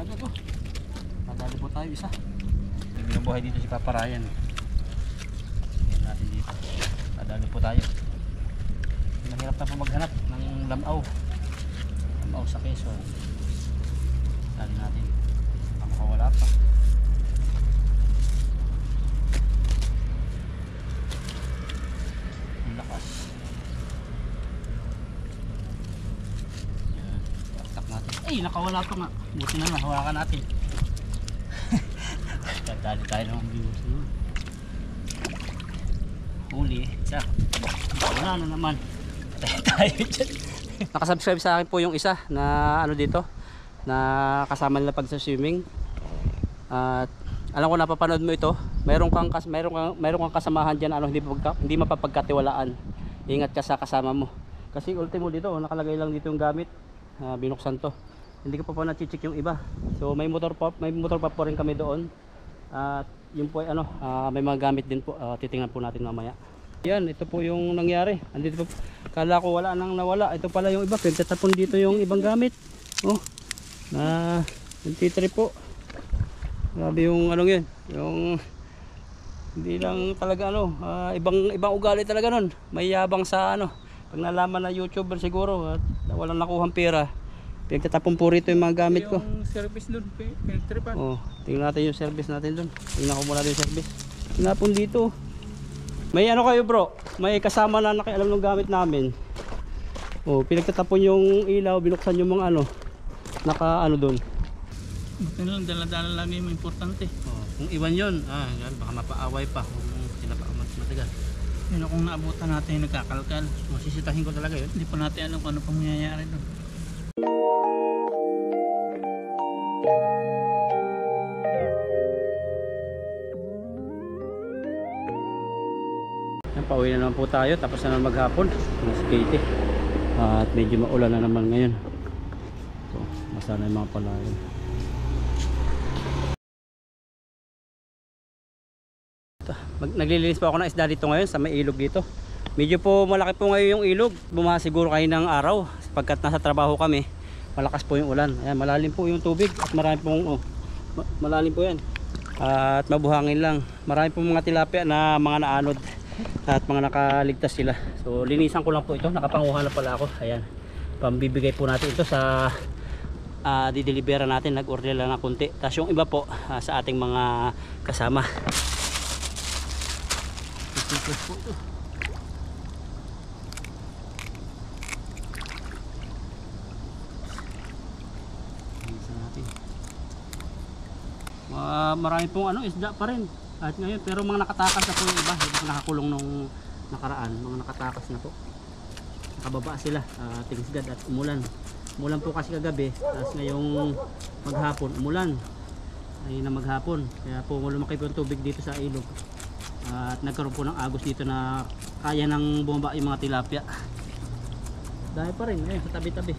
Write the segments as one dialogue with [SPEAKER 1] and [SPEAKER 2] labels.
[SPEAKER 1] Agad oh. Nadali po tayo isa. Binubuhay dito si Papa Ryan. Ayan natin dito. Nadali po tayo. Mahirap na po maghanap ng lamaw. Lamaw sa Quezon. Dali natin. Ang makawala pa. Ang lakas. Yan. Taktak. Ay, nakawala pa nga. Buti na lang, hawakan natin. Dali tayo ng views. No? Huli. Sa. Wala na naman. Tayo tayo dyan. Nakasubscribe sa akin po yung isa na ano dito na kasama nila pag sa swimming. At alam ko napapanood mo ito. Meron kang kas meron kang meron kang kasamahan diyan ano hindi pagka, hindi mapapagkatiwalaan. Ingat ka sa kasama mo. Kasi ultimo dito nakalagay lang dito yung gamit. Ah, binuksan to. Hindi ko pa po na-check yung iba. So may motor pa may motor pa po rin kami doon. At yun po ay ano, ah, may mga gamit din po. Ah, titingnan po natin mamaya. Yan, ito po yung nangyari. Andito po. Kala ko wala nang nawala. Ito pala yung iba. Pinagtatapon dito yung ibang gamit. Oh. Na, yung T3 po. Grabe yung ano yun. Yung hindi lang talaga ano, ah, ibang ibang ugali talaga nun. May yabang sa ano. Pag nalaman na YouTuber siguro at walang nakuhang pera. Pinagtatapon po rito yung mga gamit ko.
[SPEAKER 2] Yung service doon, pinagtripan.
[SPEAKER 1] Oh, tingnan natin yung service natin doon. Tingnan ko muna yung service. Tinapon dito. May ano kayo bro? May kasama na nakialam ng gamit namin. Oh, pinagtatapon yung ilaw, binuksan yung mga ano. Naka ano doon.
[SPEAKER 2] Buti lang, dala-dala lagi yung importante.
[SPEAKER 1] Oh, kung iwan yun, ah, yan, baka mapaaway pa kung sila pa matagal.
[SPEAKER 2] Yun kung naabutan natin yung nagkakalkal.
[SPEAKER 1] Masisitahin ko talaga yun.
[SPEAKER 2] Hindi pa natin alam kung ano pang mangyayari doon.
[SPEAKER 1] Pauwi na naman po tayo. Tapos na naman maghapon. Mas Katie. At medyo maulan na naman ngayon. So, masana yung mga palayan. Naglilinis po ako ng isda dito ngayon sa may ilog dito. Medyo po malaki po ngayon yung ilog. Bumaha siguro kayo ng araw sapagkat nasa trabaho kami. Malakas po yung ulan. Ayan, malalim po yung tubig at marami pong oh, ma- malalim po yan. At mabuhangin lang. Marami po mga tilapia na mga naanod at mga nakaligtas sila. So linisan ko lang po ito. Nakapanguha na pala ako. Ayan. Pambibigay po natin ito sa uh, didelibera natin. Nag-order lang ng konti. Tapos yung iba po ah, sa ating mga kasama. Ito po ito. Linisan natin. Ah, marami pong ano, isda pa rin. At ngayon, pero mga nakatakas na po yung iba, pa nakakulong nung nakaraan, mga nakatakas na po. Nakababa sila, uh, tingsgad at umulan. Umulan po kasi kagabi, tapos ngayong maghapon, umulan. Ayun na maghapon, kaya po lumaki po yung tubig dito sa ilog. at nagkaroon po ng agos dito na kaya nang bumaba yung mga tilapia. Dahil pa rin, ayun, sa tabi-tabi.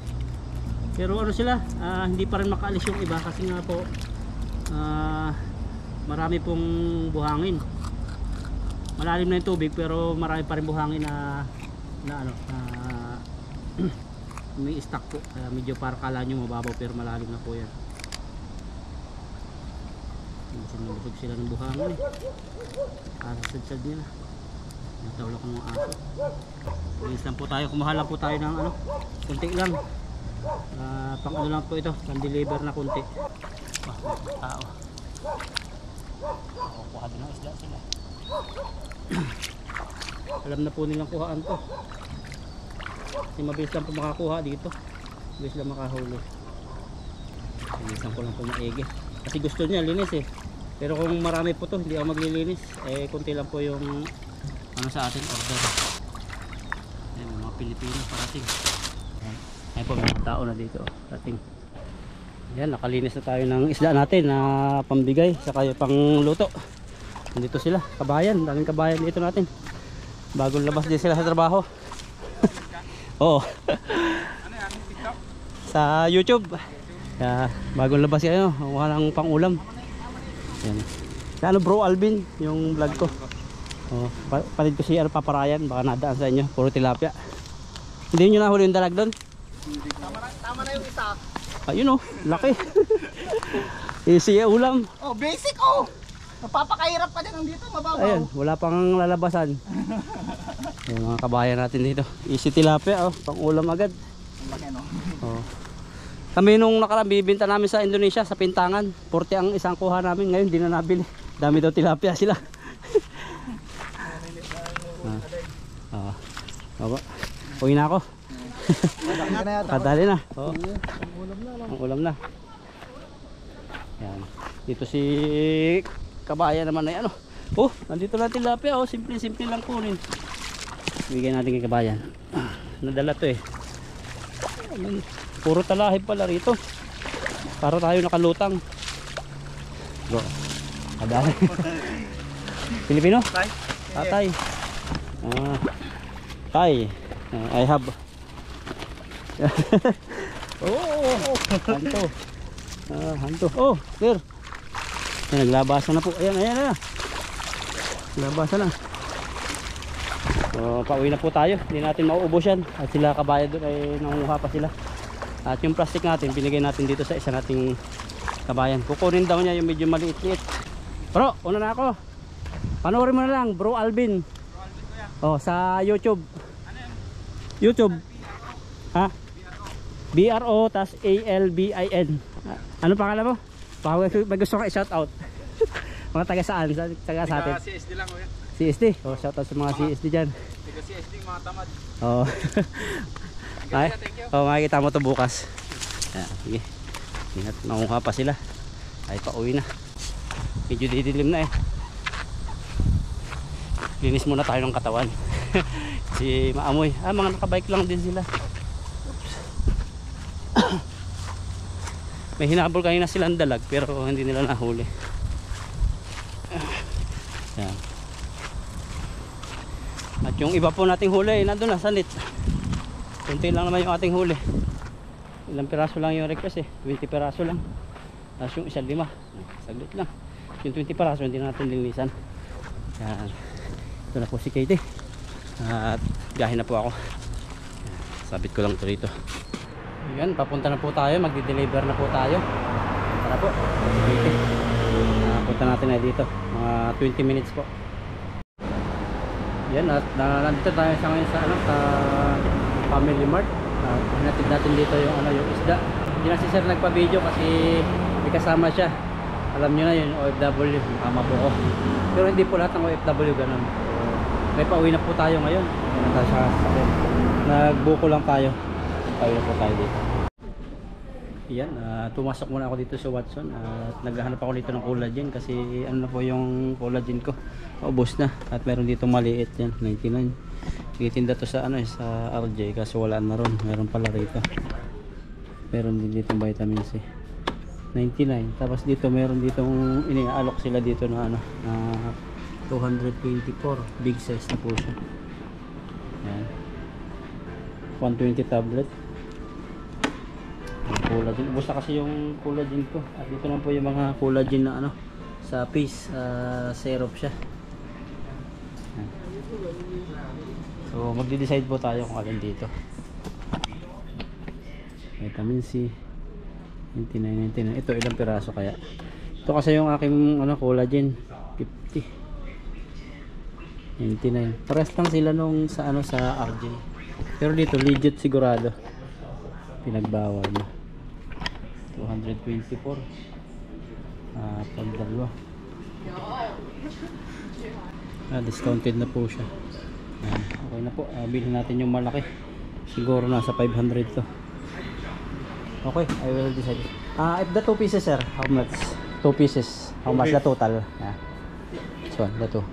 [SPEAKER 1] Pero ano sila, ah, hindi pa rin makaalis yung iba kasi nga po ah, marami pong buhangin. Malalim na yung tubig pero marami pa rin buhangin na na ano, na may stock po. Kaya medyo para kala nyo mababaw pero malalim na po yan. Busog na busog sila ng buhangin eh. Para sa sad nila. Natawla ko mga aso. Bilis lang po tayo. Kumuha lang po tayo ng ano, kunti lang. Ah, pang ano lang po ito, pang deliver na kunti. Tao. Kukuha din ng isda sila. Alam na po nilang kuhaan to. Kasi mabilis lang po makakuha dito. Mabilis lang makahuli. Bilisan ko lang po maigi. Kasi gusto niya linis eh. Pero kung marami po to, hindi ako maglilinis. Eh, kunti lang po yung ano sa ating order. Ayan, mga Pilipino parating. Ayan. Ayan po, mga tao na dito. Parating. Ayan, nakalinis na tayo ng isda natin na pambigay sa kayo pang luto. Nandito sila, kabayan. Daming kabayan dito natin. Bagong labas din sila sa trabaho. Oo. sa YouTube. Kaya bagong labas kayo, walang pang ulam. Yan. Sa ano bro Alvin, yung vlog ko. Oh, pa palit ko si ano paparayan, baka nadaan sa inyo, puro tilapia. Hindi niyo nahuli yung dalag doon?
[SPEAKER 3] Tama na, tama na yung isa.
[SPEAKER 1] Ayun oh, laki. Easy eh, ulam.
[SPEAKER 3] Oh, basic oh! Napapakahirap ka din ang dito, mababaw.
[SPEAKER 1] Ayan, wala pang lalabasan. Yung mga kabayan natin dito. Easy tilapia oh, pang ulam agad.
[SPEAKER 3] Laki, no?
[SPEAKER 1] Oh. Kami nung nakaraan bibinta namin sa Indonesia sa Pintangan. 40 ang isang kuha namin. Ngayon di na nabili. Dami daw tilapia sila. ah. Ah. Baba. Uwi na ako.
[SPEAKER 3] Na.
[SPEAKER 1] Kadali na. Oh. Ang ulam na. Yan. Dito si kabayan naman ay ano. Oh, nandito na tilapia oh. Simple-simple lang kunin. Bigyan natin kay kabayan. Ah, nadala to eh. Puro talahib pala rito. Para tayo nakalutang. Go. Kadali. Pilipino?
[SPEAKER 3] Tay?
[SPEAKER 1] Tatay. Ah. Tay. Ah, I have. Oh, hanto. Ah, hanto. Oh, sir. Ay, naglabasan na po. Ayan, ayan, ayan. Naglabasan na. So, pauwi na po tayo. Hindi natin mauubos yan. At sila kabayad doon ay nangunguha pa sila. At yung plastic natin, binigay natin dito sa isa nating kabayan. Kukunin daw niya yung medyo maliit-liit. Bro, una na ako. Panoorin mo na lang, Bro Alvin. Oh, sa YouTube. YouTube. Ha? B-R-O tas A-L-B-I-N. Ano pangalan mo? Baka may gusto ka i-shout out. mga taga saan? Sa, taga sa atin?
[SPEAKER 2] CSD lang kuya.
[SPEAKER 1] CSD. Oh, shout out sa mga CSD dyan.
[SPEAKER 2] Tiga CSD mga tamad.
[SPEAKER 1] Oh. Ay, oh, makikita mo to bukas. Yan, sige. Ingat, manguha pa sila. Ay, pauwi na. Medyo didilim na eh. Linis muna tayo ng katawan. si Maamoy. Ah, mga nakabike lang din sila. May hinabol kanina silang dalag pero hindi nila nahuli. Yan. At yung iba po nating huli, nandun na, sanit. Kunti lang naman yung ating huli. Ilang piraso lang yung request eh. 20 piraso lang. Tapos yung isang lima. Saglit lang. Yung 20 piraso hindi na natin linisan. Yan. Ito na po si Katie. At gahin na po ako. Sabit ko lang ito rito. Yan, papunta na po tayo. Magdi-deliver na po tayo. Tara po. Si Katie. Ah, punta natin na dito. Mga 20 minutes po. Yan at na, nandito tayo sa ngayon sa ano sa Family Mart. Uh, hinatid natin dito yung ano yung isda. Hindi na si Sir nagpa-video kasi may kasama siya. Alam niyo na yun, OFW, kama po ko. Pero hindi po lahat ng OFW ganun. May pauwi na po tayo ngayon. Nagbuko lang tayo. Na po tayo dito. Yan, ah, tumasok muna ako dito sa Watson at naghahanap ako dito ng collagen kasi ano na po yung collagen ko. Ubos na at meron dito maliit yan, 99. Titinda to sa ano eh, sa RJ kasi wala na ron. Meron pala rito. Meron din dito vitamin C. 99. Tapos dito meron ditong iniaalok sila dito na ano na 224 big size na po siya. Yan. 120 tablet collagen. Ubos na kasi yung collagen ko. At dito lang po yung mga collagen na ano sa piece ah, syrup siya. So magde-decide po tayo kung alin dito. Vitamin C 99 99 ito ilang piraso kaya? Ito kasi yung aking ano collagen 50 99 pares lang sila nung sa ano sa RJ pero dito legit sigurado. Pinagbawal na 224 ah pag dalawa. Ah, discounted na po siya. Ayan, okay na po. Ah, bilhin natin yung malaki. Siguro nasa 500 to. Okay I will decide. Ah if the two pieces sir how much? Two pieces. How much the total? Yeah. so the two.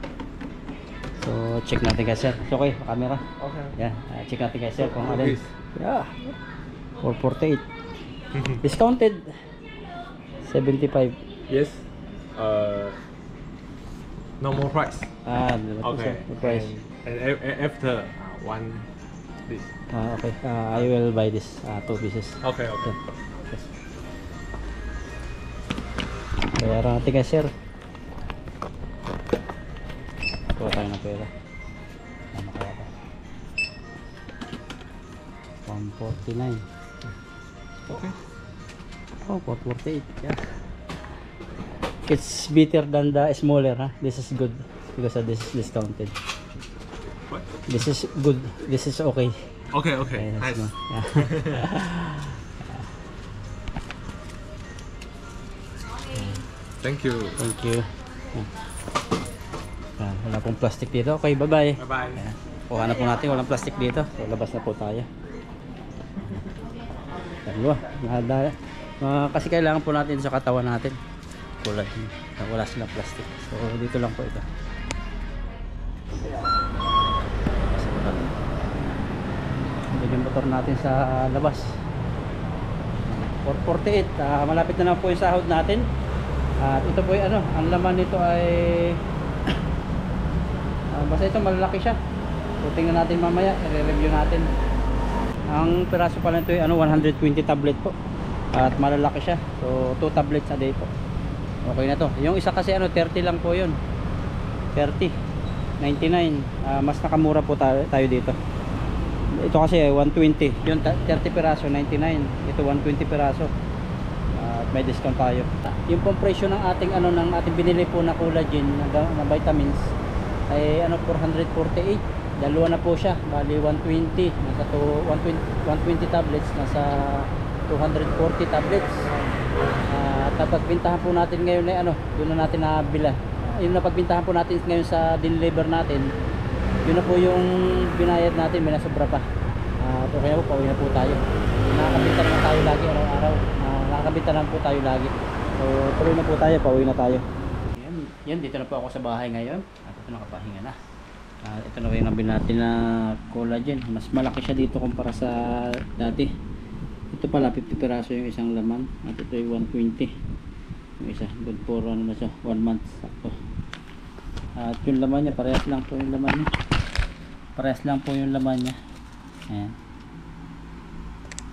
[SPEAKER 1] So check natin kay sir. So, okay camera?
[SPEAKER 3] Okay.
[SPEAKER 1] yan ah, check natin kay sir kung alin. yeah. 448 discounted 75
[SPEAKER 4] Yes. Uh, normal price.
[SPEAKER 1] ah ano ba to, sir?
[SPEAKER 4] Okay.
[SPEAKER 1] the price
[SPEAKER 4] And, and after uh, one this.
[SPEAKER 1] ah okay ah, I will buy this ah two pieces
[SPEAKER 4] Okay. Okay.
[SPEAKER 1] Yes. Bayaran natin kay sir. Kuha tayo ng pera. Ano kaya ba? 149.
[SPEAKER 4] Okay.
[SPEAKER 1] Oh, 448. Yeah. It's better than the smaller, huh? This is good because of this is discounted.
[SPEAKER 4] What?
[SPEAKER 1] This is good. This is okay.
[SPEAKER 4] Okay, okay.
[SPEAKER 1] Yeah,
[SPEAKER 4] Nice.
[SPEAKER 1] Yeah.
[SPEAKER 4] Thank you.
[SPEAKER 1] Thank you. Ah, wala pong plastic dito. Okay, bye-bye.
[SPEAKER 4] Bye-bye.
[SPEAKER 1] Ayan. Kuha na po natin. Walang plastic dito. So, labas na po tayo. Dalawa. Nada. Uh, kasi kailangan po natin sa katawan natin. Kulay. Wala silang plastic. So, dito lang po ito. Yan yung motor natin sa labas. 448. ah, malapit na lang po yung sahod natin. At ito po yung ano, ang laman nito ay Ah, basta ito malalaki siya. So tingnan natin mamaya, i-review natin. Ang piraso pala nito ay ano 120 tablet po. At malalaki siya. So 2 tablets a day po. Okay na to. Yung isa kasi ano 30 lang po 'yun. 30 99. Ah, mas nakamura po tayo, tayo dito. Ito kasi ay 120. Yung ta- 30 piraso 99. Ito 120 piraso. At may discount tayo. Yung pong presyo ng ating ano ng ating binili po na collagen na, na vitamins ay ano 448. Dalawa na po siya. Bali 120. Nasa to 120 120 tablets nasa 240 tablets. Ah, At napagbintahan po natin ngayon ay ano, doon na natin nabila. Yung napagbintahan po natin ngayon sa deliver natin, yun na po yung binayad natin, may nasobra pa. At okay na po, pauwi na po tayo. Nakakabinta naman tayo lagi araw-araw. Uh, nakakabinta naman po tayo lagi. So tuloy na po tayo, pauwi na tayo. Yan, yan, dito na po ako sa bahay ngayon. At ito nakapahinga na. At ito na rin nabili natin na collagen. Mas malaki siya dito kumpara sa dati. Ito pala 50 piraso yung isang laman. At ito yung 120. Yung isa, good for ano na siya, 1 month. Sakto. At yung laman niya, parehas lang po yung laman niya. Parehas lang po yung laman niya. Ayan.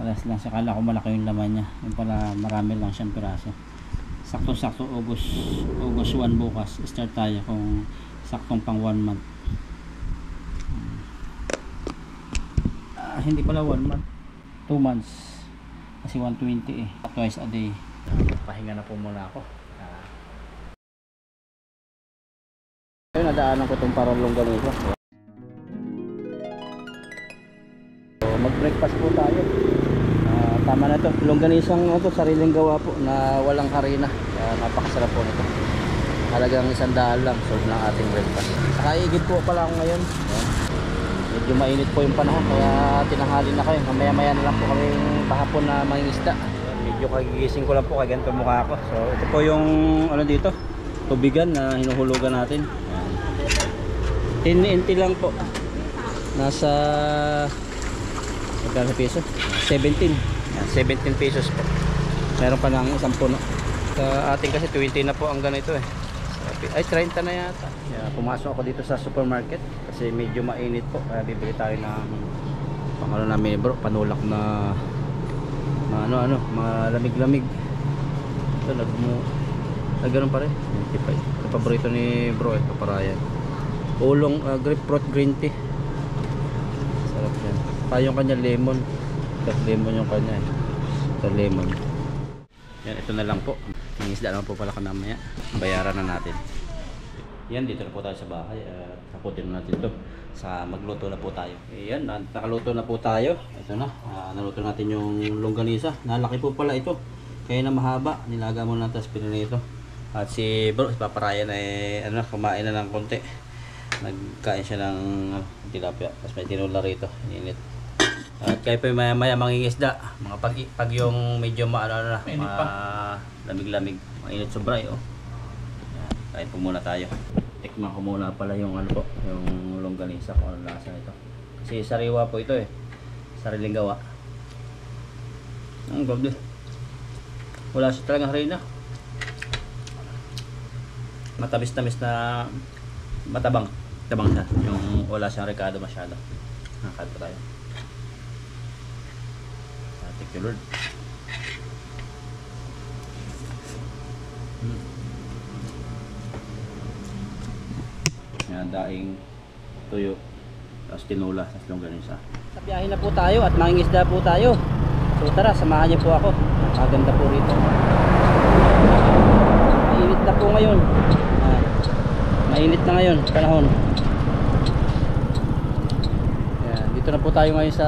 [SPEAKER 1] Parehas lang. Sakala ko malaki yung laman niya. Yung pala marami lang siyang piraso. Sakto-sakto August, August 1 bukas. Start tayo kung saktong pang 1 month. Ah, hindi pala 1 month. 2 months. Kasi 120 eh. Twice a day. Pahinga na po muna ako. Ah. Ayun, nadaanan ko itong parang longganisa. So, mag-breakfast po tayo. Ah, tama na to. Longganisang ano to, sariling gawa po na walang harina. Kaya napakasarap po nito. Halagang isang daan lang. So, ng ating breakfast. Nakaigid po pala ako ngayon. Ayan. Medyo mainit po yung panahon kaya tinanghali na kayo. Mamaya maya na lang po kami pahapon na mangingisda. Medyo kagigising ko lang po kaya ganito mukha ko. So ito po yung ano dito, tubigan na hinuhulugan natin. Ayan. 10 NT lang po. Nasa magkano piso? 17. Ayan, 17 pesos po. Meron pa lang isang puno. Sa ating kasi 20 na po ang ganito eh. Ay 30 na yata. Yeah, pumasok ako dito sa supermarket kasi medyo mainit po. Kaya bibili tayo ng pang ano namin bro, panulak na na ano ano, mga lamig-lamig. Ito nagmo nagganon pa rin. 25. Ito paborito ni bro, ito parayan. Ulong uh, grapefruit green tea. Sarap yan. Pa yung kanya lemon. Ito lemon yung kanya eh. Ito lemon. Yan, ito na lang po. Ang isda naman po pala ka mamaya. Bayaran na natin. Yan, dito na po tayo sa bahay. At na natin to sa magluto na po tayo. Yan, na- nakaluto na po tayo. Ito na. Ah, naluto natin yung longganisa. Nalaki po pala ito. Kaya na mahaba. Nilaga mo na tapos pinunito. At si bro, si Papa Ryan ay ano, kumain na ng konti. Nagkain siya ng tilapia. Tapos may tinula rito. Init. At kayo pa maya maya mangingisda. Mga pag, pag yung medyo maano na,
[SPEAKER 2] Mainit
[SPEAKER 1] ma, lamig-lamig. Mainit sobra eh, oh. Kain po muna tayo. Tikman ko muna pala yung ano po, yung longganisa kung ano lasa nito. Kasi sariwa po ito eh. Sariling gawa. Ang goble. Wala siya talagang harina. Matamis-tamis na matabang. Tabang siya. Yung wala siyang rekado masyado. Nakakad tayo. Ah, Thank you Lord. Hmm. Yan, daing tuyo. Tapos tinula sa longganisa. Sa biyahe na po tayo at mangingisda po tayo. So tara, samahan niyo po ako. Napakaganda po rito. Mainit na po ngayon. Ah, mainit na ngayon, panahon. Ayan, dito na po tayo ngayon sa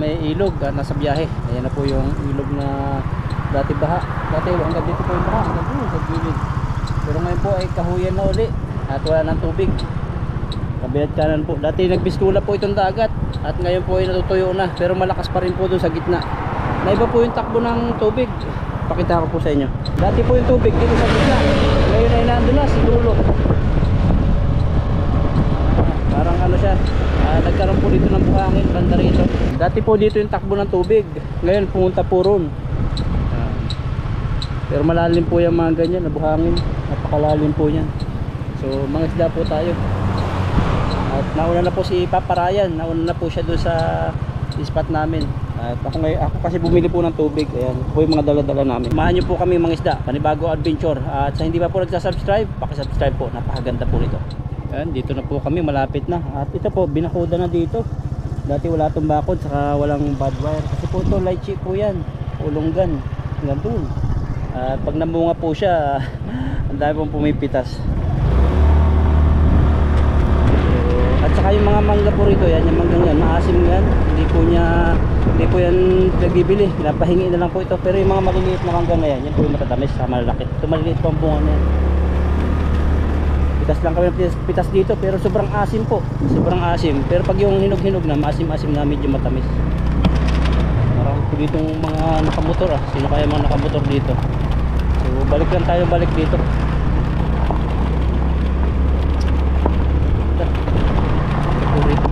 [SPEAKER 1] may ilog at nasa biyahe. Ayan na po yung ilog na dati baha. Dati hanggang dito po yung baha, hanggang doon sa. Pero ngayon po ay kahuyan na uli at wala ng tubig. Kabilat kanan po. Dati nagbiskula po itong dagat at ngayon po ay natutuyo na pero malakas pa rin po doon sa gitna. Naiba po yung takbo ng tubig. Pakita ko po sa inyo. Dati po yung tubig dito sa gitna. Ngayon ay nandun na si dulo. Parang ano siya, ah, nagkaroon po dito ng buhangin banda rito. Dati po dito yung takbo ng tubig. Ngayon pumunta po ron. Ah, pero malalim po yung mga ganyan na buhangin. Napakalalim po yan. So mga isda po tayo. At nauna na po si Papa Ryan. Nauna na po siya doon sa spot namin. At ako, ngay- ako kasi bumili po ng tubig. Ayan, po yung mga dala-dala namin. Samahan niyo po kami mga isda. Panibago adventure. At sa hindi pa po nagsasubscribe, pakisubscribe po. Napakaganda po nito. Ayan, dito na po kami. Malapit na. At ito po, binakuda na dito. Dati wala itong bakod, saka walang bad wire. Kasi po ito, light chip po yan. Ulonggan. Hanggang doon. At pag namunga po siya, ang dami pong pumipitas. At saka yung mga mangga po rito, yan, yung manggang yan, maasim yan. Hindi po niya, hindi po yan nagbibili. Pinapahingi na lang po ito. Pero yung mga maliliit na mangga na yan, yan po yung matatamis sa malalaki. Ito maliliit po ang bunga na yan. Pitas lang kami ng pitas, pitas dito, pero sobrang asim po. Sobrang asim. Pero pag yung hinog-hinog na, maasim-asim na, medyo matamis. Marami po dito mga nakamotor ah. Sino kaya mga nakamotor dito? So balik lang tayo balik dito. Ito po rito.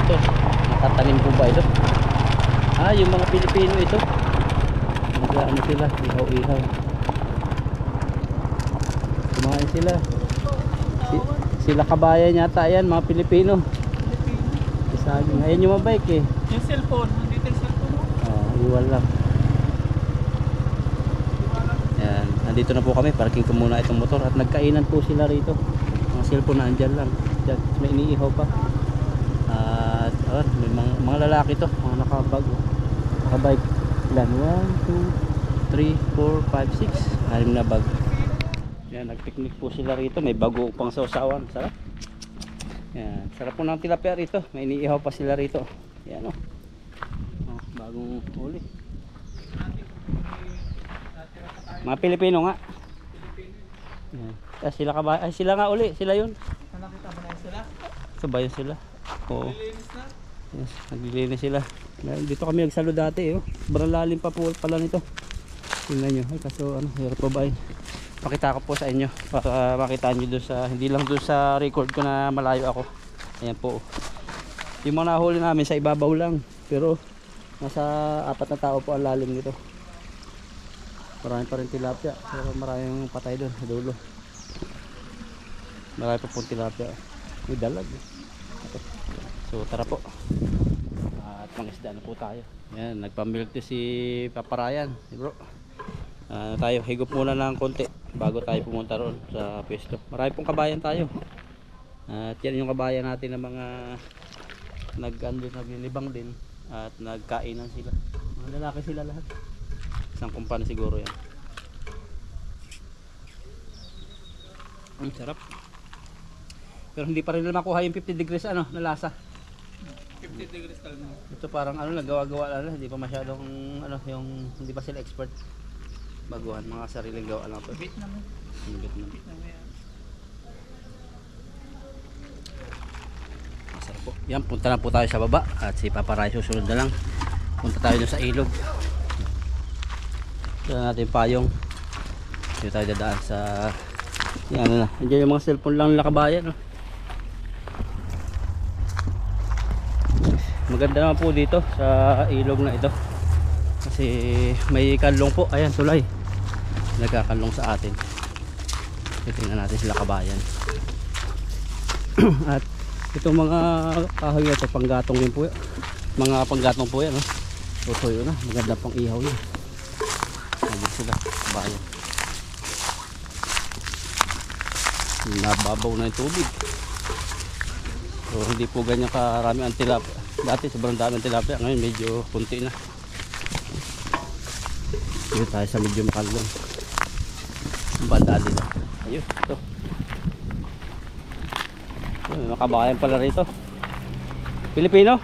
[SPEAKER 1] Ito, nakatanim po ba ito? Ah, yung mga Pilipino ito. Nag ano sila, ihaw-ihaw. Kumain sila. Si, sila kabayan yata yan, mga Pilipino. Isaging. Ayan yung mga bike eh.
[SPEAKER 2] Yung cellphone, nandito yung cellphone.
[SPEAKER 1] Oh, iwan lang. Yan, nandito na po kami. Parking ko muna itong motor at nagkainan po sila rito. Mga cellphone na andyan lang. Diyan, may iniihaw pa. Uh, may mga, mga lalaki to, mga nakabag. Nakabike. Ilan? 1, 2, 3, 4, 5, 6. Anim na bag. Yan, nagpiknik po sila rito. May bago pang sausawan. Sarap. Yan, sarap po ng tilapia rito. May iniihaw pa sila rito. Yan oh. Oh, bagong huli. Mga Pilipino nga. Yan. Ah, sila ka ba? Ay, sila nga uli. Sila yun.
[SPEAKER 2] Nakita mo na sila?
[SPEAKER 1] Ito ba yun sila? Oo.
[SPEAKER 2] Linis na.
[SPEAKER 1] Yes, naglilinis sila. Dito kami nagsalo dati eh. Oh. Sobrang pa po pala nito. Tingnan nyo. Ay, kaso ano, hirap pa ba eh. Pakita ko po sa inyo para makita nyo doon sa, hindi lang doon sa record ko na malayo ako. Ayan po. Yung mga nahuli namin sa ibabaw lang. Pero nasa apat na tao po ang lalim nito. Marami pa rin tilapia. Pero maraming patay doon sa dulo. Marami pa pong tilapia. May dalag. eh. So tara po. Mangisda na po tayo. Yan, nagpamilk to si Papa Ryan, si bro. Ah, tayo, higop muna ng konti bago tayo pumunta roon sa pwesto. Marami pong kabayan tayo. At yan yung kabayan natin ng mga nag ano, naglilibang din at nagkainan sila. Mga lalaki sila lahat. Isang kumpanya siguro yan. Ang sarap. Pero hindi pa rin makuha yung 50 degrees ano, na lasa.
[SPEAKER 2] 50 degrees talaga.
[SPEAKER 1] Ito parang ano lang, gawa-gawa lang, hindi pa masyadong ano, yung hindi pa sila expert. Baguhan, mga sariling gawa lang to. Vietnam.
[SPEAKER 2] Bit naman yan.
[SPEAKER 1] Masarap po. Yan, punta na po tayo sa baba at si Papa Ray susunod na lang. Punta tayo dun sa ilog. Dala natin yung payong. Dito tayo dadaan sa yan ano na. Andiyan yung mga cellphone lang nila kabayan. No? Maganda naman po dito sa ilog na ito. Kasi may kalong po. Ayan, tulay. Nagkakalong sa atin. Titingnan natin sila kabayan. At itong mga kahoy ito, panggatong din po. Mga panggatong po yan. No? Tutuyo na. Maganda pang ihaw yan. Ayan sila. Kabayan. Nababaw na yung tubig. So hindi po ganyan karami ang tilapia. Dati sobrang dami tilapia. Ngayon medyo kunti na. Dito tayo sa medium kalong. Banda dito. Ayun, ito. Ayun, makabayan pala rito. Pilipino?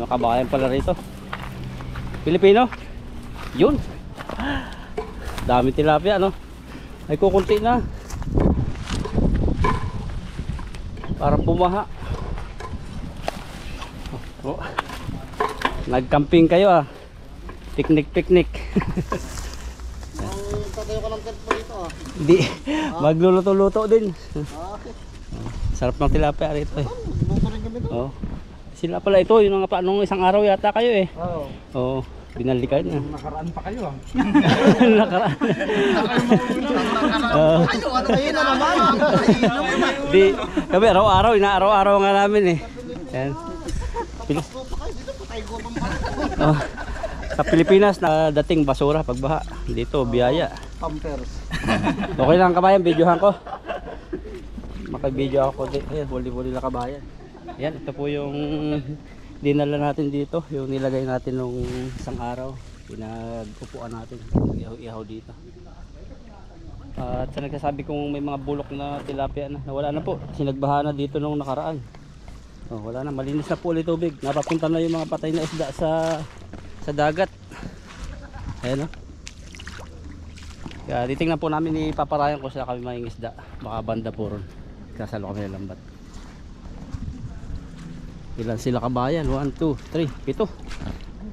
[SPEAKER 1] Makabayan pala rito. Pilipino? Yun. Dami tilapia, no? Ay kukunti na. Parang pumaha. Oh. oh. Nagcamping kayo ah. Picnic, picnic.
[SPEAKER 3] Tatayo ka ng tent mo dito ah.
[SPEAKER 1] Hindi. Magluluto-luto din.
[SPEAKER 3] Ah,
[SPEAKER 1] Sarap ng tilapia rito eh. Oh. Sila pala ito, yung mga paanong isang araw yata kayo eh.
[SPEAKER 3] Oo.
[SPEAKER 1] Oo. Binalikan niya.
[SPEAKER 2] Nakaraan pa kayo ah.
[SPEAKER 1] Nakaraan. Oo.
[SPEAKER 3] Ayo, ano kayo na naman?
[SPEAKER 1] Di, kami araw-araw, inaaraw-araw nga namin eh. Yan.
[SPEAKER 3] Pala.
[SPEAKER 1] oh. Sa Pilipinas na dating basura pagbaha. Dito, biyaya.
[SPEAKER 3] Pampers.
[SPEAKER 1] Okay lang kabayan, videohan ko. Makabideo ako. Ayan, huli-huli na kabayan. Yan, ito po yung dinala natin dito. Yung nilagay natin nung isang araw. Pinag-upuan natin. Ihaw-ihaw dito. At sa nagsasabi kong may mga bulok na tilapia na. Nawala na po. Sinagbaha na dito nung nakaraan. Oh, wala na. Malinis na po ulit tubig. Napapunta na yung mga patay na isda sa sa dagat. Ayan oh. Kaya titingnan po namin ni Paparayan kung saan kami maing isda. Baka banda po ron. Kasalo kami ng lambat. Ilan sila kabayan? 1, 2, 3, 7.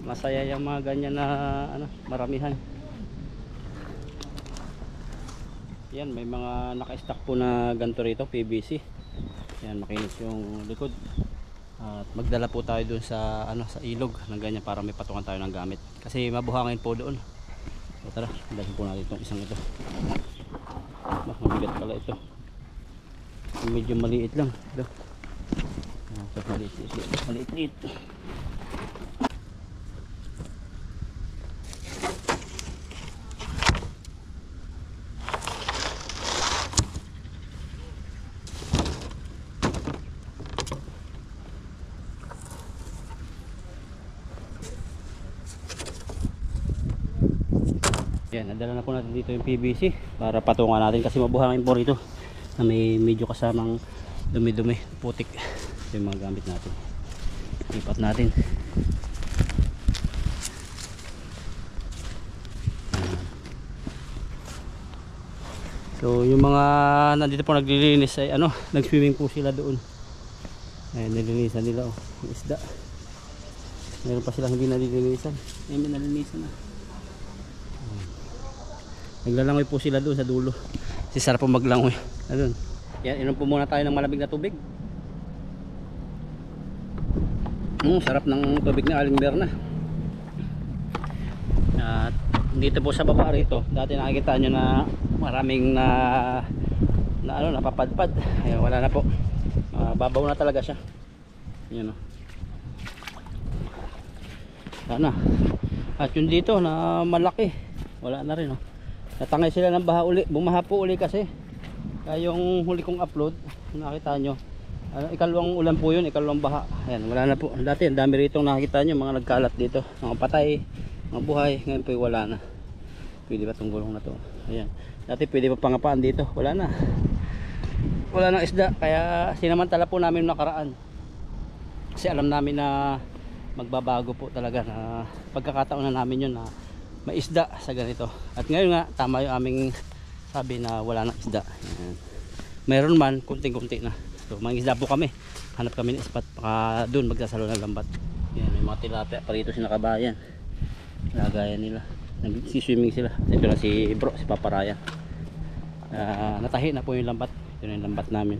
[SPEAKER 1] Masaya yung mga ganyan na ano, maramihan. Yan, may mga naka-stack po na ganito rito, PVC. Yan, makinis yung likod. At magdala po tayo dun sa ano sa ilog ng ganyan para may patungan tayo ng gamit. Kasi mabuhangin po doon. So, tara, dalhin po natin itong isang ito. Mabigat pala ito. Medyo maliit lang. Ito. Ah, so, maliit, maliit, maliit, maliit. Yan, nadala na po natin dito yung PVC para patungan natin kasi mabuhangin po rito na may medyo kasamang dumi-dumi, putik. Ito yung mga gamit natin. Ipat natin. So yung mga nandito po naglilinis ay ano, nag-swimming po sila doon. Ayan, nilinisan nila oh, yung isda. Meron pa silang hindi nalilinisan. Ayan, may nalinisan na. Naglalangoy po sila doon sa dulo. Si sarap po maglangoy. Ayun. Yan, inom po muna tayo ng malamig na tubig. Mm, sarap ng tubig na aling berna. At dito po sa baba rito, dati nakikita nyo na maraming na na ano, napapadpad. Ayun, wala na po. Ah, babaw na talaga siya. Yun o. Sana. At yun dito na malaki. Wala na rin oh. Natangay sila ng baha uli. Bumaha po uli kasi. Kaya yung huli kong upload, nakita nyo. Ano, ikalawang ulan po yun, ikalawang baha. Ayan, wala na po. Dati, ang dami rito nakikita nyo, mga nagkalat dito. Mga patay, mga buhay. Ngayon po wala na. Pwede ba itong gulong na to? Ayan. Dati pwede pa pangapaan dito. Wala na. Wala na isda. Kaya sinamantala po namin nakaraan. Kasi alam namin na magbabago po talaga na pagkakataon na namin yun na may isda sa ganito at ngayon nga tama yung aming sabi na wala na isda Ayan. meron man kunting kunti na so mga isda po kami. Hanap kami ng spot baka doon magsasalo ng lambat. Yan may mga tilapia pa rito sinakabayan lagayan nila. Nagsiswimming sila. Ito na si bro si paparaya Ah, natahi na po yung lambat. Ito na yung lambat namin.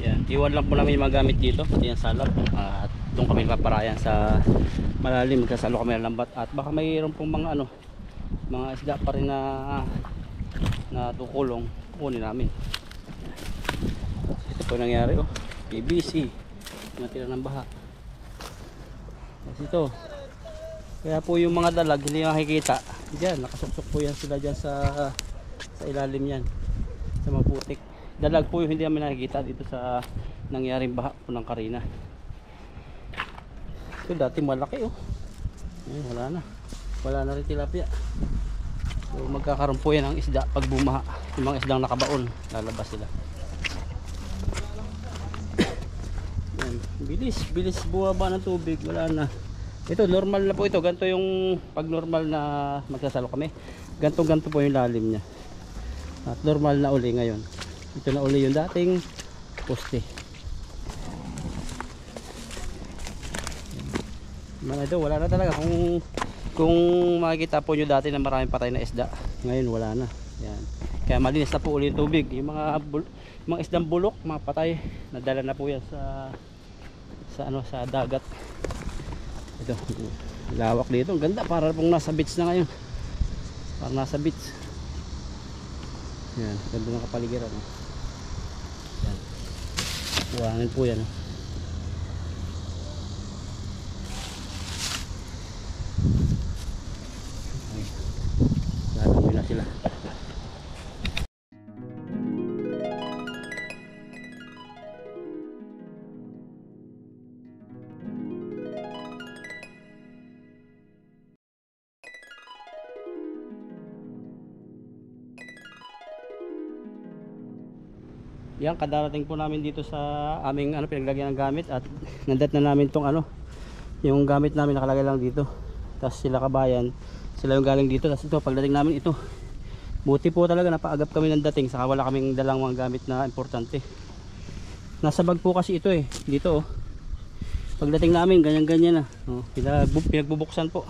[SPEAKER 1] Yan, iwan lang po namin yung mga gamit dito, pati yung salap. At doon kami paparayan sa malalim, magkasalo kami ng lambat. At baka mayroon pong mga ano, mga isda pa rin na na tukulong, kunin namin. Ito nangyari oh, PBC, natira ng baha. Tapos ito, kaya po yung mga dalag hindi makikita. Diyan, nakasuksok po yan sila dyan sa sa ilalim yan, sa mga putik dalag po yung hindi namin nakikita dito sa nangyaring baha po ng Karina Ito dati malaki oh. Ayun, wala na. Wala na rin tilapia. So magkakaroon po yan ng isda pag bumaha. Yung mga isdang nakabaon, lalabas sila. Bilis, bilis bumaba ng tubig. Wala na. Ito, normal na po ito. Ganito yung pag normal na magsasalo kami. Ganto ganto po yung lalim niya. At normal na uli ngayon. Ito na uli yung dating poste. Mga ito, wala na talaga. Kung kung makikita po nyo dati na maraming patay na isda, ngayon wala na. Yan. Kaya malinis na po uli yung tubig. Yung mga mga isdang bulok, mga patay, nadala na po yan sa sa ano sa dagat. Ito, lawak dito. Ang ganda para pong nasa beach na ngayon. Parang nasa beach. Yan, ganda ng kapaligiran. oh. Yan. Buhangin po yan. oh. Ay, Lalangoy na sila. Yan, kadarating po namin dito sa aming ano, pinaglagyan ng gamit at nandat na namin tong ano, yung gamit namin nakalagay lang dito. Tapos sila kabayan, sila yung galing dito. Tapos ito, pagdating namin ito, buti po talaga napaagap kami ng dating saka wala kaming dalang mga gamit na importante. Nasa bag po kasi ito eh, dito oh. Pagdating namin, ganyan-ganyan na. Oh, pinag pinagbubuksan po.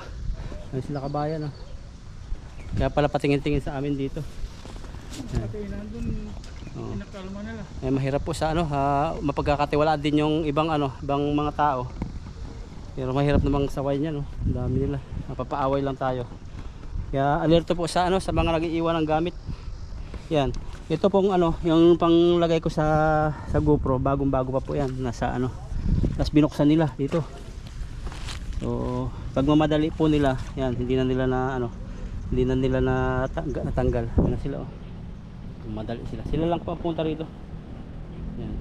[SPEAKER 1] Ayun sila kabayan oh. Kaya pala patingin-tingin sa amin dito.
[SPEAKER 2] Pati
[SPEAKER 1] Oh.
[SPEAKER 2] pinakalma nila.
[SPEAKER 1] Eh, mahirap po sa ano, ha, mapagkakatiwalaan din yung ibang ano, ibang mga tao. Pero mahirap namang saway niya, no. Ang dami nila. Mapapaaway lang tayo. Kaya alerto po sa ano, sa mga nag-iiwan ng gamit. Yan. Ito pong ano, yung panglagay ko sa sa GoPro, bagong-bago pa po 'yan, nasa ano. Tapos binuksan nila dito. So, pag mamadali po nila, yan, hindi na nila na ano, hindi na nila na natanggal. Ano sila oh. Madali sila. Sila lang po ang punta rito. Yan.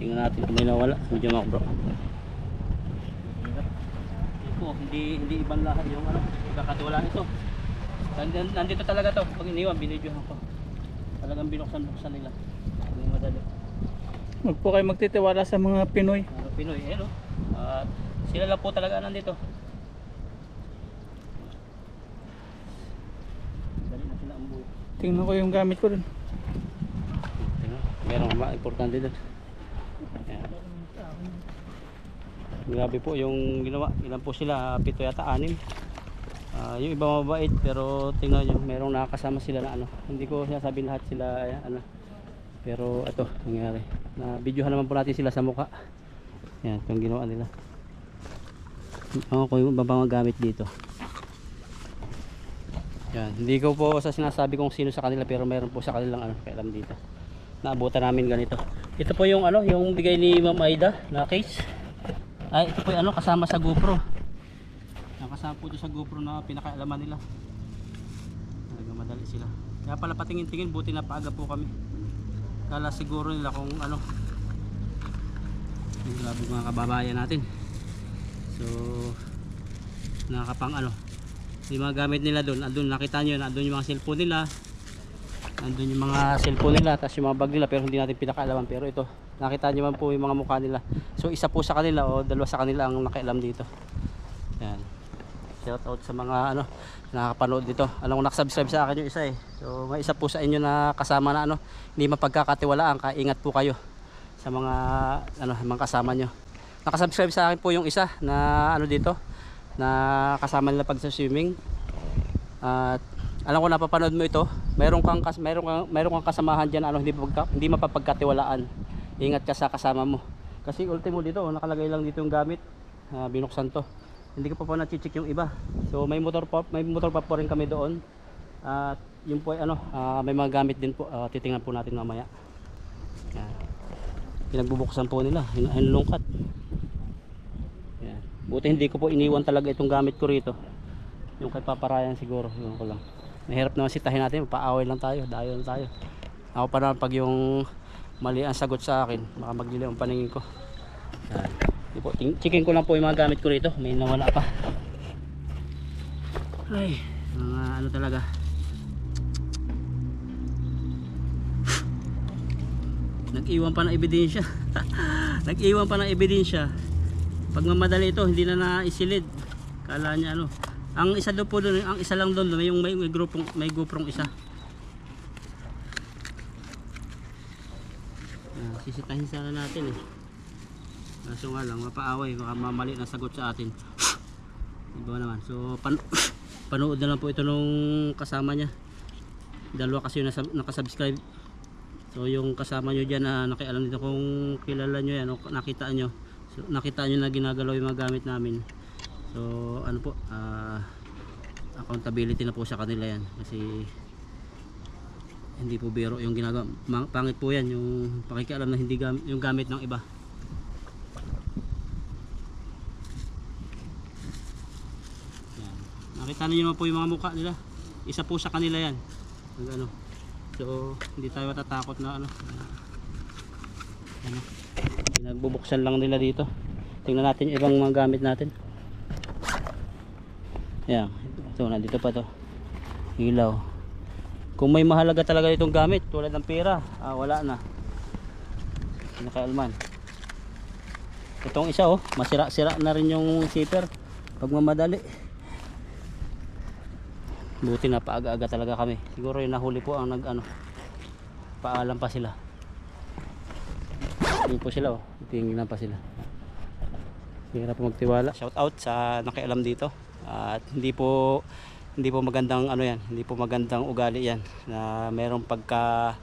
[SPEAKER 1] Tingnan natin kung may nawala. Medyo mak bro. Ito, hindi hindi ibang lahat yung ano, pagkakatiwalaan ito. Nandito, nandito talaga to. Pag iniwan, binidyohan ko. Talagang binuksan-buksan nila. Hindi madali.
[SPEAKER 2] Huwag po kayo magtitiwala sa mga Pinoy.
[SPEAKER 1] Ano, Pinoy, eh no? At sila lang po talaga nandito. Dali na sila ang buhay.
[SPEAKER 2] Tingnan ko yung gamit ko dun.
[SPEAKER 1] Meron mga importante. Ayan. Grabe po yung ginawa. Ilan po sila? Pito yata, anim. Ah, yung iba mabait pero tingnan nyo, merong nakakasama sila na ano. Hindi ko sinasabi lahat sila ayan, ano. Pero ito, nangyari. Na videohan naman po natin sila sa mukha. Yan, yung ginawa nila. Ako ko yung mga gamit dito. Yan, hindi ko po sa sinasabi kung sino sa kanila pero meron po sa kanilang ano, kailan dito. Naabutan namin ganito. Ito po yung ano, yung bigay ni Ma'am Aida na case. Ay, ito po yung ano kasama sa GoPro. Nakasama po sa GoPro na pinakaalaman nila. Talaga madali sila. Kaya pala patingin-tingin buti na paaga po kami. Kala siguro nila kung ano. Yung grabe mga kababayan natin. So nakakapang ano yung mga gamit nila doon andun nakita nyo andun yung mga cellphone nila. Andun yung mga cellphone nila tapos yung mga bag nila pero hindi natin pinakaalaman. Pero ito nakita nyo man po yung mga mukha nila. So isa po sa kanila o dalawa sa kanila ang nakailam dito. Yan. Shout out sa mga ano nakakapanood dito. Alam ko nakasubscribe sa akin yung isa eh. So may isa po sa inyo na kasama na ano hindi mapagkakatiwalaan kaya ingat po kayo sa mga ano mga kasama nyo. Nakasubscribe sa akin po yung isa na ano dito na kasama nila pag sa swimming. At alam ko napapanood mo ito. Mayroon kang kas mayroon kang mayroon kang kasamahan diyan ano hindi pagka, hindi mapapagkatiwalaan. Ingat ka sa kasama mo. Kasi ultimo dito oh, nakalagay lang dito yung gamit. Ah, binuksan to. Hindi ko pa po na-check yung iba. So may motor pa may motor pa po rin kami doon. At yun po ay ano ah, may mga gamit din po. Ah, titingnan po natin mamaya. Yan. pinagbubuksan po nila. Hinlungkat. yan. Buti hindi ko po iniwan talaga itong gamit ko rito. Yung kay paparayan siguro, yun ko lang. Mahirap naman sitahin natin, paaway lang tayo, dayo lang tayo. Ako pa naman pag yung mali ang sagot sa akin, baka maglili ang paningin ko. Di po, checking ko lang po yung mga gamit ko rito. May nawala pa. Ay, mga ano talaga. Nag-iwan pa ng ebidensya. Nag-iwan pa ng ebidensya. Pag mamadali ito, hindi na naisilid. Kala niya ano. Ang isa doon po doon, ang isa lang doon, may yung may, may grupong may GoPro isa. Ah, sisitahin sana natin eh. Kaso nga lang, mapaaway, baka mamali na sagot sa atin. Iba naman. So, pan panood na lang po ito nung kasama niya. Dalawa kasi yung nakasubscribe. So, yung kasama nyo dyan na nakialam dito kung kilala nyo yan o nakita nyo. Nakita nyo na ginagalaw yung mga gamit namin. So, ano po, ah, accountability na po sa kanila yan. Kasi, hindi po biro yung ginagawa. Pangit po yan, yung pakikialam na hindi gamit, yung gamit ng iba. Yan. Nakita niyo naman po yung mga mukha nila. Isa po sa kanila yan. Ang ano. So, hindi tayo matatakot na ano. Ano. Pinagbubuksan lang nila dito. Tingnan natin ibang mga gamit natin. Yan. Ito, nandito pa to. Ilaw. Kung may mahalaga talaga itong gamit, tulad ng pera, ah, wala na. Nakaalman. Itong isa oh, masira-sira na rin yung zipper pag mamadali. Buti na paaga-aga talaga kami. Siguro yung nahuli po ang nag ano. Paalam pa sila. Tingin po sila oh. Tingnan pa sila. Hirap po magtiwala. Shout out sa nakialam dito. At hindi po hindi po magandang ano yan, hindi po magandang ugali yan na merong pagka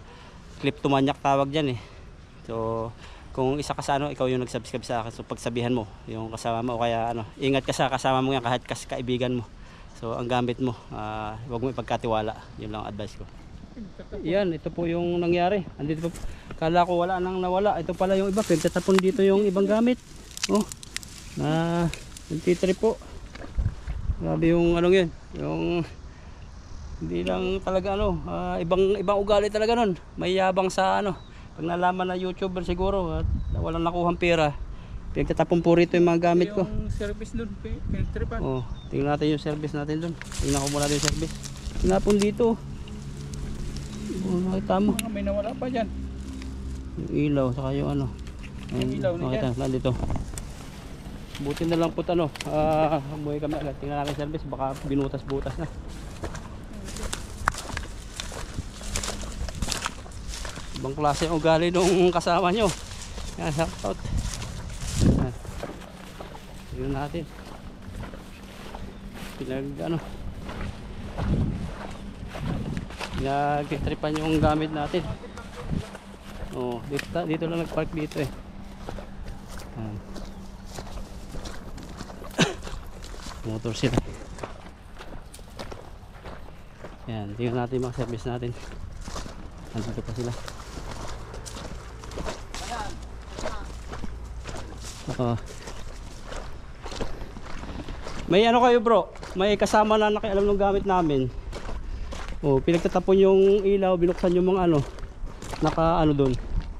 [SPEAKER 1] kleptomaniac tawag diyan eh. So kung isa ka sa ano, ikaw yung nag-subscribe sa akin. So pagsabihan mo yung kasama mo o kaya ano, ingat ka sa kasama mo yan kahit kas kaibigan mo. So ang gamit mo, ah, huwag mo ipagkatiwala. Yun lang ang advice ko. Yan, ito po yung nangyari. Andito po. Kala ko wala nang nawala. Ito pala yung iba. Pagtatapon dito yung ibang gamit. Oh. Na, uh, po. Grabe yung ano yun. Yung hindi lang talaga ano, ah, ibang ibang ugali talaga nun. May yabang sa ano. Pag nalaman na YouTuber siguro at walang nakuhang pera. Pinagtatapon po rito yung mga gamit ko.
[SPEAKER 2] Yung service doon, pi- pinagtripan.
[SPEAKER 1] Oh, tingnan natin yung service natin doon. Tingnan ko muna yung service. Tinapon dito. Oh, nakita mo.
[SPEAKER 2] May nawala pa dyan.
[SPEAKER 1] Yung ilaw, saka yung ano.
[SPEAKER 2] Yung ilaw na
[SPEAKER 1] Makita, nandito. Buti na lang po ano. Ah, umuwi kami agad. Tingnan natin yung service. Baka binutas-butas na. Ibang klase ang ugali nung kasama nyo. Yan, shout out. Tingnan natin. Pinag ano. Pinagtitripan yung gamit natin. Oh, dito, dito lang nagpark dito eh. Motor sila. Yan, tingnan natin mga service natin. Nandito pa sila. Oo. May ano kayo bro? May kasama na nakialam ng gamit namin. Oh, pinagtatapon yung ilaw, binuksan yung mga ano, naka ano doon.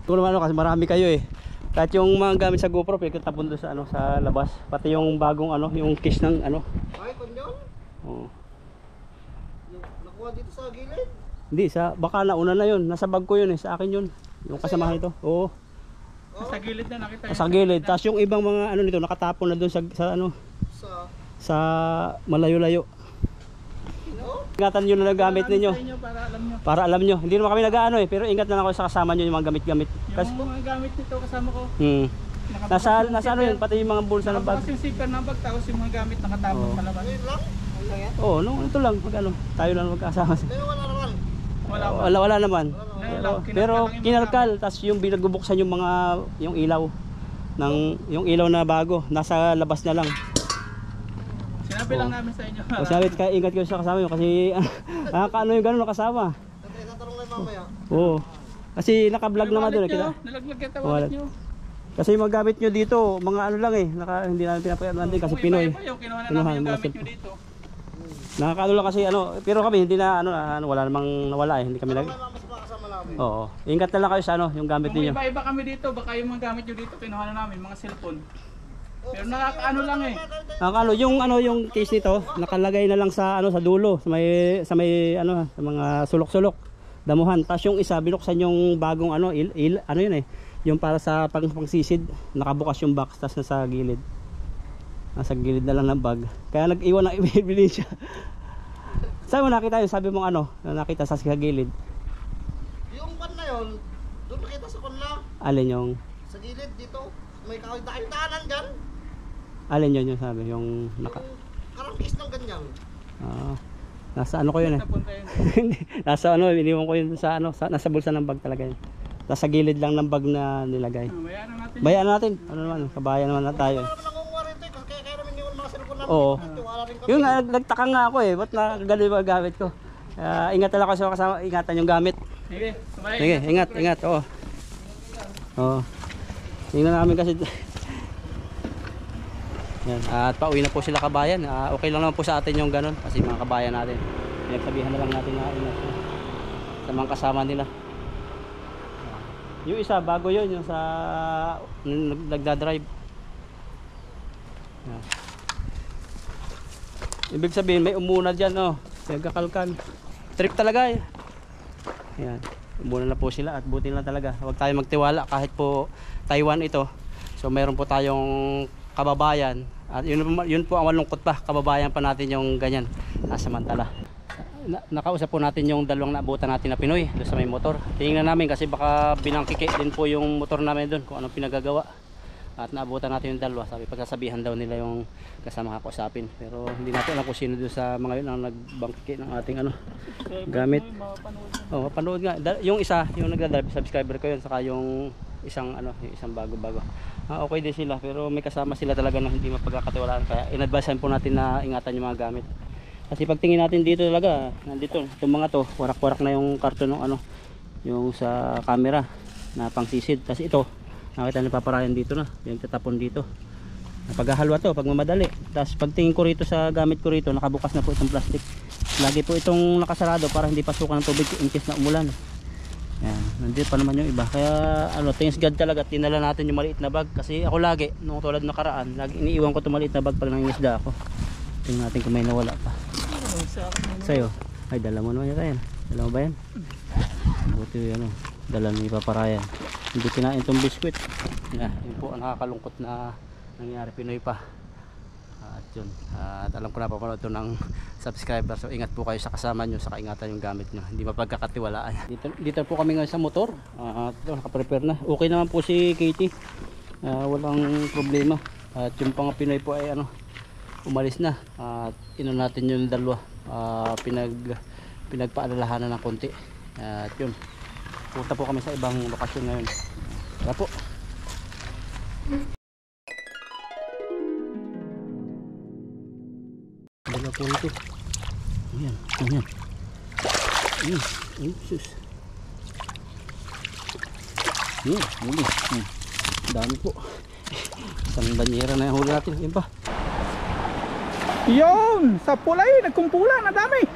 [SPEAKER 1] Kung naman ano kasi marami kayo eh. Kahit yung mga gamit sa GoPro, pinagtatapon doon sa ano sa labas. Pati yung bagong ano, yung case ng ano.
[SPEAKER 3] Ay, kung yun,
[SPEAKER 1] Oh.
[SPEAKER 3] yung nakuha dito sa gilid.
[SPEAKER 1] Hindi sa baka nauna na yun. Nasa bag ko yun eh, sa akin yun. Yung kasamahan ito. Oo.
[SPEAKER 2] Sa gilid na nakita
[SPEAKER 1] Sa gilid. Tapos yung ibang mga ano nito nakatapon na doon sa, sa ano
[SPEAKER 3] Sa,
[SPEAKER 1] sa malayo-layo. Ingatan nyo na nagamit ninyo.
[SPEAKER 2] Para alam nyo.
[SPEAKER 1] Para alam nyo. Hindi naman kami nag-ano eh. Pero ingat na lang ako sa kasama nyo yung mga gamit-gamit. Kasi,
[SPEAKER 2] Yung mga gamit nito kasama ko.
[SPEAKER 1] hmm.
[SPEAKER 2] nakabukas
[SPEAKER 1] Nasa,
[SPEAKER 2] yung
[SPEAKER 1] nasa ano yun, pati yung mga bulsa ng bag.
[SPEAKER 2] Nakabukas yung zipper ng bag tapos yung mga gamit nakatapon
[SPEAKER 1] Oo.
[SPEAKER 2] palabas.
[SPEAKER 3] Ngayon lang?
[SPEAKER 1] Oo, oh, no, ito lang. Pag ano, tayo lang magkasama.
[SPEAKER 3] Wala naman.
[SPEAKER 2] Wala.
[SPEAKER 1] Wala, wala naman. Pero, pero
[SPEAKER 2] kinarkal,
[SPEAKER 1] tapos yung binagbubuksan yung mga, yung ilaw. ng yung ilaw na bago, nasa labas na lang.
[SPEAKER 2] Sinabi lang namin sa inyo.
[SPEAKER 1] O sabi, kaya ingat kayo sa kasama nyo kasi nakakaano yung gano'n kasama.
[SPEAKER 3] Tatay, tatanong lang mamaya.
[SPEAKER 1] Oo. Kasi naka-vlog naman doon. eh, Kita.
[SPEAKER 2] Nalaglag kita
[SPEAKER 1] Wallet.
[SPEAKER 2] wallet nyo.
[SPEAKER 1] Kasi yung mga gamit nyo dito, mga ano lang eh. Naka, hindi namin pinapakailan din kasi Pinoy.
[SPEAKER 2] iba-iba yung kinuha na namin yung gamit nyo dito.
[SPEAKER 1] Nakakaano lang kasi ano, pero kami hindi na ano, ano wala namang nawala eh. Hindi kami
[SPEAKER 3] kasama namin.
[SPEAKER 1] Oo. Ingat na lang kayo sa ano, yung gamit
[SPEAKER 2] Kung
[SPEAKER 1] niyo.
[SPEAKER 2] iba-iba kami dito, baka yung mga gamit nyo dito kinuha na namin, mga cellphone. Pero nakakaano lang eh.
[SPEAKER 1] Ang ano, yung ano yung case nito, nakalagay na lang sa ano sa dulo, sa may sa may ano, sa mga sulok-sulok, damuhan. Tapos yung isa binuksan yung bagong ano, il, il- ano yun eh, yung para sa pang pangsisid, nakabukas yung box tapos nasa gilid. Nasa gilid na lang ng bag. Kaya nag-iwan ng ebidensya. Saan mo nakita yun? Sabi mong ano, nakita sa gilid.
[SPEAKER 3] Yung pan na yun, doon nakita sa kunla.
[SPEAKER 1] Alin yung,
[SPEAKER 3] Sa gilid dito. May kahoy dahil daanan dyan.
[SPEAKER 1] Alin yun yung sabi, yung naka,
[SPEAKER 3] karangkis ng ganyan.
[SPEAKER 1] ah, nasa ano ko yun eh. Nasa ano, iniwan ko yun sa ano, sa, nasa bulsa ng bag talaga yun. Nasa gilid lang ng bag na nilagay.
[SPEAKER 2] Ah, Bayaran natin.
[SPEAKER 1] Bayaan natin. Ano naman, kabayan naman na tayo.
[SPEAKER 3] Eh.
[SPEAKER 1] Oo. Yung nga, nagtaka nga ako eh, ba't yung mga gamit ko? Uh, ingat talaga ako sa kasama, ingatan yung gamit.
[SPEAKER 2] Sige.
[SPEAKER 1] Sige, ingat, ingat, oo. Oo. Tingnan namin kasi. Yan. At pauwi na po sila kabayan. Ah, okay lang naman po sa atin yung ganun kasi mga kabayan natin. Pinagsabihan na lang natin na ingat sa mga kasama nila. Yung isa, bago yun, yung sa nagdadrive. Ibig sabihin, may umuna dyan, oh. Nagkakalkan. Trip talaga eh. Yan. Umuna na po sila at buti na talaga. Huwag tayo magtiwala kahit po Taiwan ito. So meron po tayong kababayan at yun, yun po ang malungkot pa. Kababayan pa natin yung ganyan. Nasamantala. Na, nakausap po natin yung dalawang naabutan natin na Pinoy doon sa may motor. Tingnan namin kasi baka binangkiki din po yung motor namin doon kung anong pinagagawa. At naabutan natin yung dalawa. Sabi pagsasabihan daw nila yung kasama kakusapin. Pero hindi natin alam kung sino doon sa mga yun ang nagbangkiki ng ating ano gamit. Oh, mapanood nga. Yung isa, yung nagdadrive subscriber ko yun saka yung isang ano, isang bago-bago. Ah, okay din sila pero may kasama sila talaga na hindi mapagkakatiwalaan kaya inadvisean po natin na ingatan yung mga gamit. Kasi pagtingin natin dito talaga, nandito, itong mga to, warak-warak na yung karton ng ano, yung sa camera na pangsisid. Tapos ito, nakita ni Papa Ryan dito na, yung tatapon dito. Paghahalwa to, pag mamadali. Tapos pagtingin ko rito sa gamit ko rito, nakabukas na po itong plastic. Lagi po itong nakasarado para hindi pasukan ng tubig in case na umulan. Yan, nandito pa naman yung iba. Kaya ano, thanks God talaga, tinala natin yung maliit na bag. Kasi ako lagi, nung tulad nakaraan, lagi iniiwan ko itong maliit na bag pag nangingisda ako. Tingnan natin kung may nawala pa. Sa'yo? Ay, dala mo naman yan. Dala mo ba yan? Buti ano, dala ni Papa Ryan. Hindi kinain itong biskwit. Yeah, yun po ang nakakalungkot na nangyari Pinoy pa. Yun, at alam ko na papanood to ng subscriber. So ingat po kayo sa kasama nyo, sa kaingatan yung gamit nyo. Hindi mapagkakatiwalaan. Dito, dito po kami ngayon sa motor. At ito, nakaprepare na. Okay naman po si Katie. Ah, walang problema. At yung pang Pinoy po ay ano, umalis na. At ino natin yung dalawa. Ah, pinag pinagpaalalahanan ng konti. At yun. Punta po kami sa ibang lokasyon ngayon. Tara po. Dalawa po ito. Ayan, ayan. Ayan, ayan, sus. Ayan, huli. Ayan. Dami po. Isang banyera na yung huli natin. Ayan pa.
[SPEAKER 2] Yun! Sa pulay, nagkumpulan, ang dami.